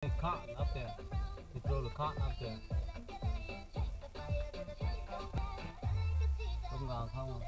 Cotton up there. They throw the cotton up there. Đúng rồi không?